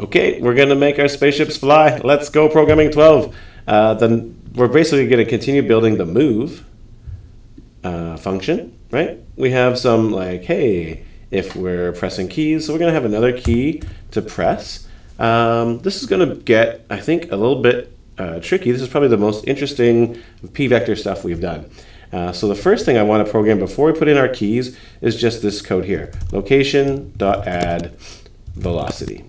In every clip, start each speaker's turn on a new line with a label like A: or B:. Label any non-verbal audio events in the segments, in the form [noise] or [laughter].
A: Okay, we're gonna make our spaceships fly. Let's go programming 12. Uh, then we're basically gonna continue building the move uh, function, right? We have some like, hey, if we're pressing keys, so we're gonna have another key to press. Um, this is gonna get, I think, a little bit uh, tricky. This is probably the most interesting PVector stuff we've done. Uh, so the first thing I want to program before we put in our keys is just this code here, location dot add velocity.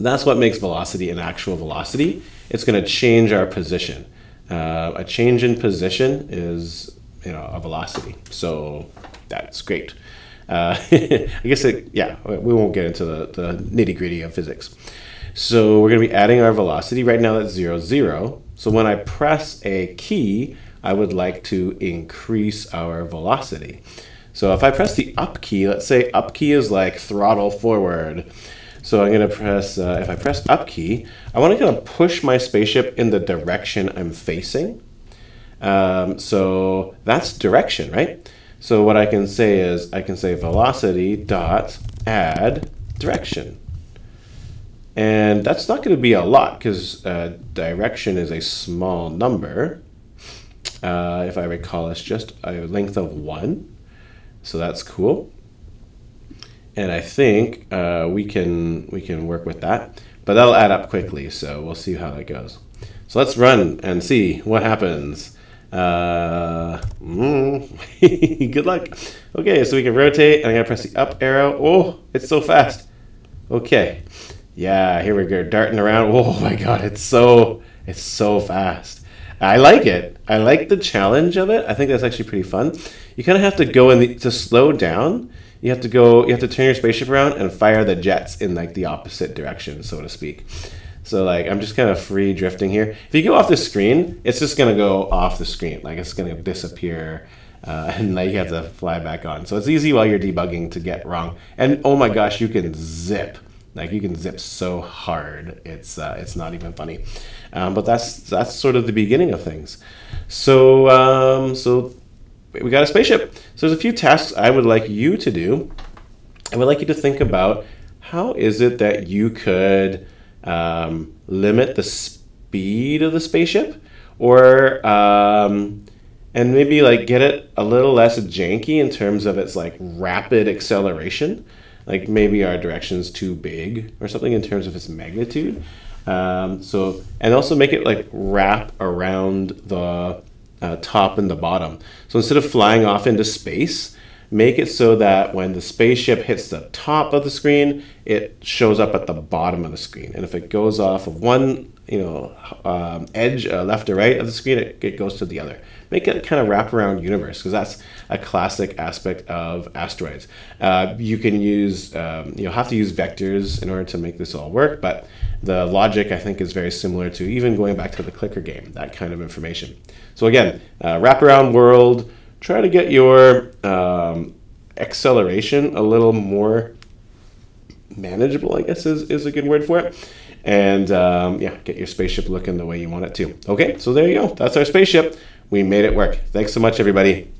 A: That's what makes velocity an actual velocity. It's going to change our position. Uh, a change in position is you know a velocity. So that's great. Uh, [laughs] I guess it, yeah, we won't get into the, the nitty gritty of physics. So we're going to be adding our velocity. Right now that's zero, zero. So when I press a key, I would like to increase our velocity. So if I press the up key, let's say up key is like throttle forward. So I'm going to press, uh, if I press up key, I want to kind of push my spaceship in the direction I'm facing. Um, so that's direction, right? So what I can say is I can say velocity dot add direction. And that's not going to be a lot because uh, direction is a small number. Uh, if I recall, it's just a length of one. So that's cool. And I think uh, we can we can work with that, but that'll add up quickly. So we'll see how that goes. So let's run and see what happens. Uh, mm, [laughs] good luck. Okay, so we can rotate, and I'm gonna press the up arrow. Oh, it's so fast. Okay, yeah, here we go, darting around. Oh my god, it's so it's so fast. I like it. I like the challenge of it. I think that's actually pretty fun. You kind of have to go in the, to slow down. You have to go. You have to turn your spaceship around and fire the jets in like the opposite direction, so to speak. So like I'm just kind of free drifting here. If you go off the screen, it's just gonna go off the screen. Like it's gonna disappear. Uh, [laughs] and like you have to fly back on. So it's easy while you're debugging to get wrong. And oh my gosh, you can zip. Like you can zip so hard, it's uh, it's not even funny. Um, but that's that's sort of the beginning of things. So um, so we got a spaceship. So there's a few tasks I would like you to do. I would like you to think about how is it that you could um, limit the speed of the spaceship, or um, and maybe like get it a little less janky in terms of its like rapid acceleration like maybe our direction's too big or something in terms of its magnitude. Um, so and also make it like wrap around the uh, top and the bottom. So instead of flying off into space, make it so that when the spaceship hits the top of the screen, it shows up at the bottom of the screen. And if it goes off of one, you know, um, edge uh, left or right of the screen, it, it goes to the other make it kind of wrap around universe because that's a classic aspect of asteroids. Uh, you can use, um, you know, have to use vectors in order to make this all work, but the logic I think is very similar to even going back to the clicker game, that kind of information. So again, uh, wrap around world, try to get your um, acceleration a little more manageable, I guess is, is a good word for it. And um, yeah, get your spaceship looking the way you want it to. Okay, so there you go. That's our spaceship. We made it work. Thanks so much, everybody.